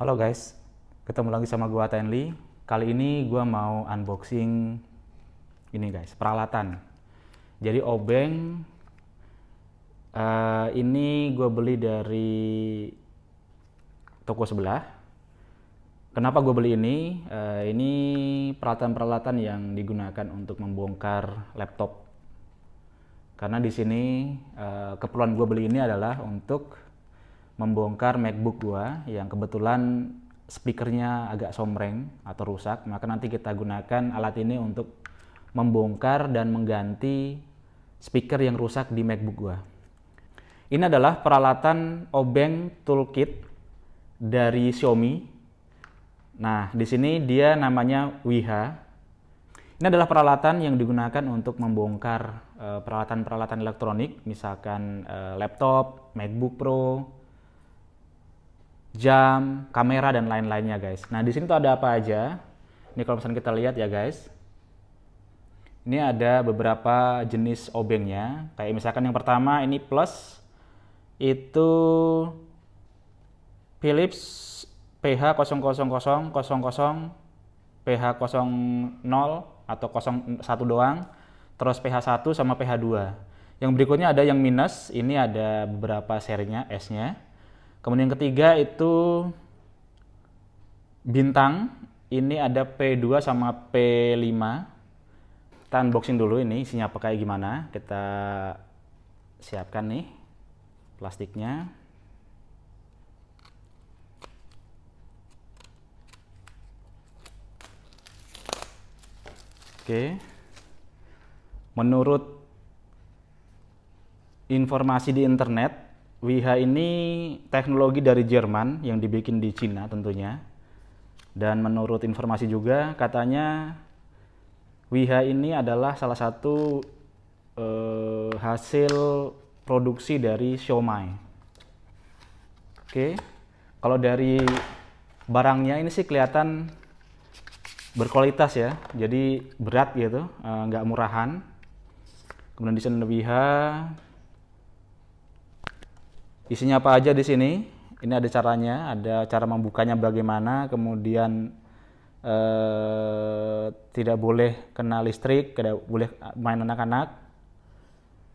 Halo guys, ketemu lagi sama gua Tenli. Kali ini gua mau unboxing ini guys, peralatan. Jadi obeng eh, ini gua beli dari toko sebelah. Kenapa gue beli ini? Eh, ini peralatan-peralatan yang digunakan untuk membongkar laptop. Karena di sini eh, keperluan gue beli ini adalah untuk membongkar MacBook gua yang kebetulan speakernya agak somreng atau rusak, maka nanti kita gunakan alat ini untuk membongkar dan mengganti speaker yang rusak di MacBook gua. Ini adalah peralatan obeng toolkit dari Xiaomi. Nah, di sini dia namanya Wiha. Ini adalah peralatan yang digunakan untuk membongkar eh, peralatan-peralatan elektronik, misalkan eh, laptop, MacBook Pro, jam, kamera dan lain-lainnya guys. Nah di sini tuh ada apa aja? Ini kalau misalnya kita lihat ya guys. Ini ada beberapa jenis obengnya. Kayak misalkan yang pertama ini plus itu Philips PH 00000 PH 00 atau 01 doang. Terus PH 1 sama PH 2. Yang berikutnya ada yang minus. Ini ada beberapa serinya S-nya. Kemudian yang ketiga itu bintang. Ini ada P2 sama P5. Kita unboxing dulu ini isinya apa kayak gimana. Kita siapkan nih plastiknya. Oke. Menurut informasi di internet, WIHA ini teknologi dari Jerman yang dibikin di Cina tentunya. Dan menurut informasi juga katanya WIHA ini adalah salah satu eh, hasil produksi dari Xiaomi. Oke, kalau dari barangnya ini sih kelihatan berkualitas ya, jadi berat gitu, eh, nggak murahan. Kemudian desain WIHA Isinya apa aja di sini? Ini ada caranya, ada cara membukanya bagaimana, kemudian eh, tidak boleh kena listrik, tidak boleh main anak-anak,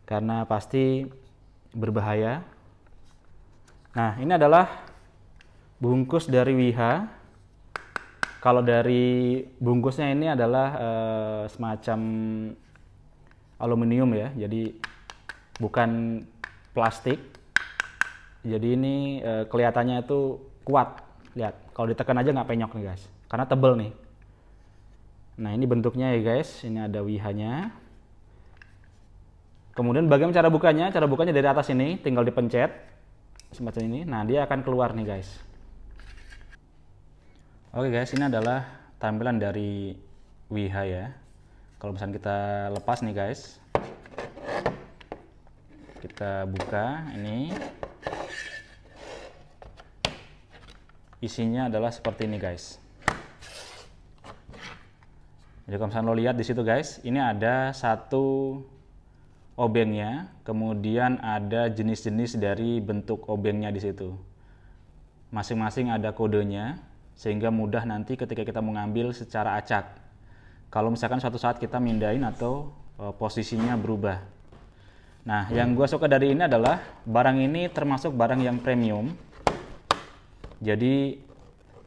karena pasti berbahaya. Nah, ini adalah bungkus dari Wiha. Kalau dari bungkusnya ini adalah eh, semacam aluminium ya, jadi bukan plastik jadi ini e, kelihatannya itu kuat. Lihat kalau ditekan aja nggak penyok nih guys. Karena tebel nih. Nah ini bentuknya ya guys. Ini ada wihanya. Kemudian bagaimana cara bukanya? Cara bukanya dari atas ini tinggal dipencet. Semacam ini. Nah dia akan keluar nih guys. Oke guys. Ini adalah tampilan dari wiha ya. Kalau misalnya kita lepas nih guys. Kita buka ini isinya adalah seperti ini guys. Jadi kalau misalnya lo lihat di situ guys, ini ada satu obengnya, kemudian ada jenis-jenis dari bentuk obengnya di situ. Masing-masing ada kodenya, sehingga mudah nanti ketika kita mengambil secara acak. Kalau misalkan suatu saat kita mindahin atau e, posisinya berubah. Nah, yang gue suka dari ini adalah barang ini termasuk barang yang premium jadi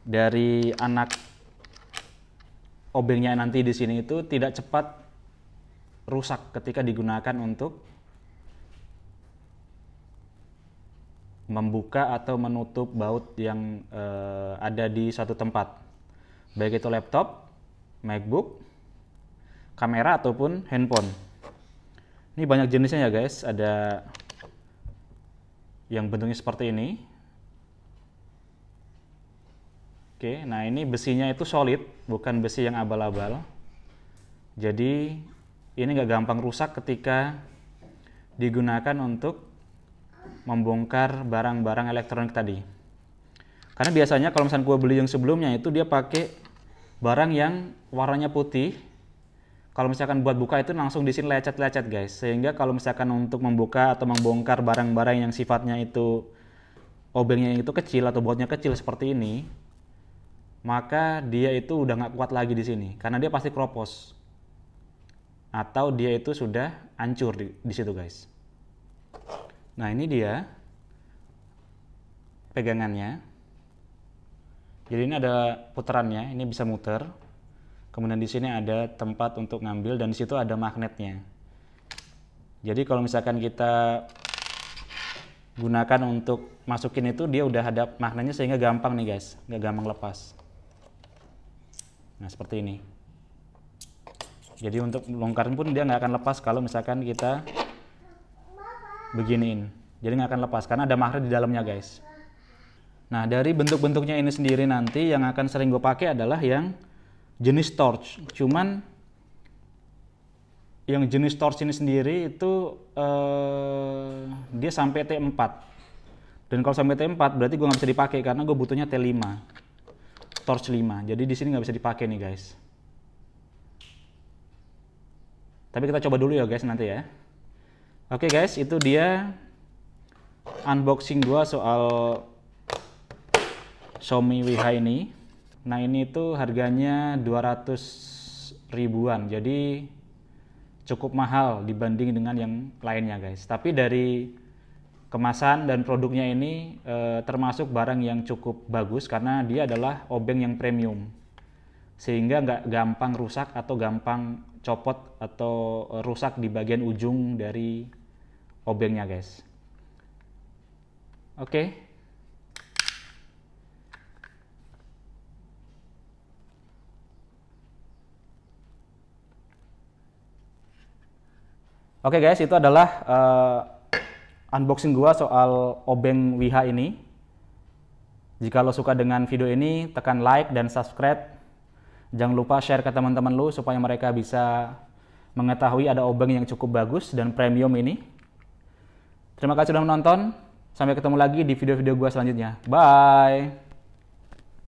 dari anak obengnya nanti di sini itu tidak cepat rusak ketika digunakan untuk membuka atau menutup baut yang uh, ada di satu tempat. Baik itu laptop, MacBook, kamera ataupun handphone. Ini banyak jenisnya ya guys, ada yang bentuknya seperti ini, Oke, nah ini besinya itu solid, bukan besi yang abal-abal. Jadi ini nggak gampang rusak ketika digunakan untuk membongkar barang-barang elektronik tadi. Karena biasanya kalau misalnya gue beli yang sebelumnya itu dia pakai barang yang warnanya putih. Kalau misalkan buat buka itu langsung di sini lecet-lecet guys. Sehingga kalau misalkan untuk membuka atau membongkar barang-barang yang sifatnya itu obengnya itu kecil atau bautnya kecil seperti ini, maka dia itu udah nggak kuat lagi di sini karena dia pasti kropos atau dia itu sudah hancur di, di situ guys. Nah ini dia pegangannya. Jadi ini ada putarannya, ini bisa muter. Kemudian di sini ada tempat untuk ngambil dan di situ ada magnetnya. Jadi kalau misalkan kita gunakan untuk masukin itu dia udah ada magnetnya sehingga gampang nih guys, nggak gampang lepas. Nah seperti ini. Jadi untuk longkarin pun dia nggak akan lepas kalau misalkan kita beginiin. Jadi nggak akan lepas karena ada magnet di dalamnya guys. Nah, dari bentuk-bentuknya ini sendiri nanti yang akan sering gue pakai adalah yang jenis torch. Cuman yang jenis torch ini sendiri itu eh, dia sampai T4. Dan kalau sampai T4 berarti gue nggak bisa dipakai karena gue butuhnya T5. Torch 5. Jadi di sini nggak bisa dipakai nih guys. Tapi kita coba dulu ya guys nanti ya. Oke guys, itu dia unboxing gua soal Xiaomi WH ini. Nah ini tuh harganya 200 ribuan, jadi cukup mahal dibanding dengan yang lainnya guys. Tapi dari kemasan dan produknya ini e, termasuk barang yang cukup bagus karena dia adalah obeng yang premium. Sehingga nggak gampang rusak atau gampang copot atau rusak di bagian ujung dari obengnya guys. Oke, okay. Oke okay guys, itu adalah uh, unboxing gua soal obeng WH ini. Jika lo suka dengan video ini, tekan like dan subscribe. Jangan lupa share ke teman-teman lo supaya mereka bisa mengetahui ada obeng yang cukup bagus dan premium ini. Terima kasih sudah menonton. Sampai ketemu lagi di video-video gua selanjutnya. Bye.